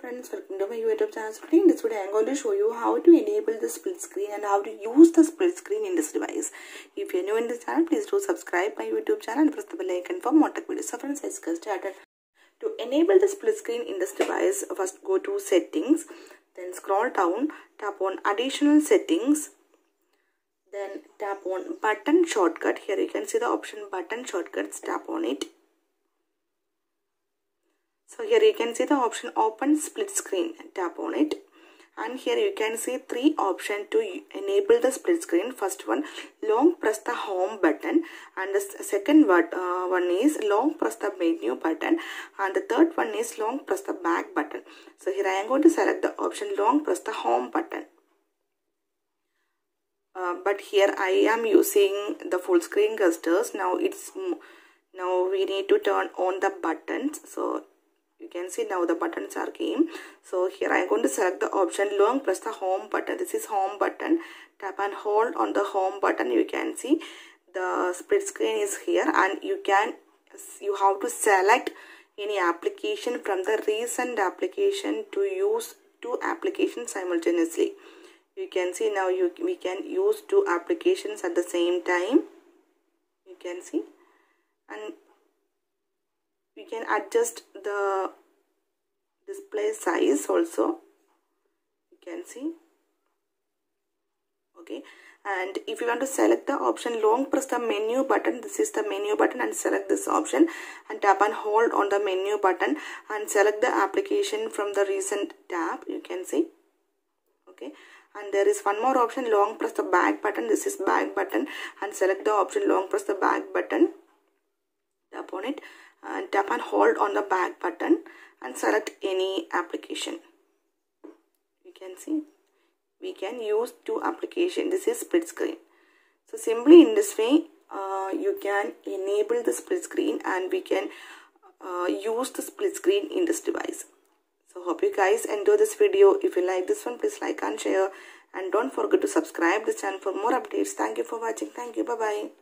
Friends, welcome to my YouTube channel. So in this video I am going to show you how to enable the split screen and how to use the split screen in this device. If you are new in this channel, please do subscribe my YouTube channel and press the bell icon for more tech videos. So friends, let's get started. To enable the split screen in this device, first go to settings, then scroll down, tap on additional settings, then tap on button shortcut. Here you can see the option button shortcuts, tap on it so here you can see the option open split screen tap on it. And here you can see three options to enable the split screen. First one long press the home button. And the second uh, one is long press the menu button. And the third one is long press the back button. So here i am going to select the option long press the home button. Uh, but here i am using the full screen gestures. Now it's now we need to turn on the buttons. So can see now the buttons are came. So here i am going to select the option long press the home button. This is home button. Tap and hold on the home button you can see. The split screen is here and you can you have to select any application from the recent application to use two applications simultaneously. You can see now you we can use two applications at the same time. You can see. And we can adjust the display size also. You can see. Okay. And if you want to select the option long press the menu button. This is the menu button and select this option and tap and hold on the menu button and select the application from the recent tab. You can see. Okay. And there is one more option long press the back button. This is back button and select the option long press the back button. Tap on it and tap and hold on the back button and select any application. You can see we can use two application. This is split screen. So simply in this way uh, you can enable the split screen and we can uh, use the split screen in this device. So hope you guys enjoy this video. If you like this one please like and share. And don't forget to subscribe this channel for more updates. Thank you for watching. Thank you. Bye bye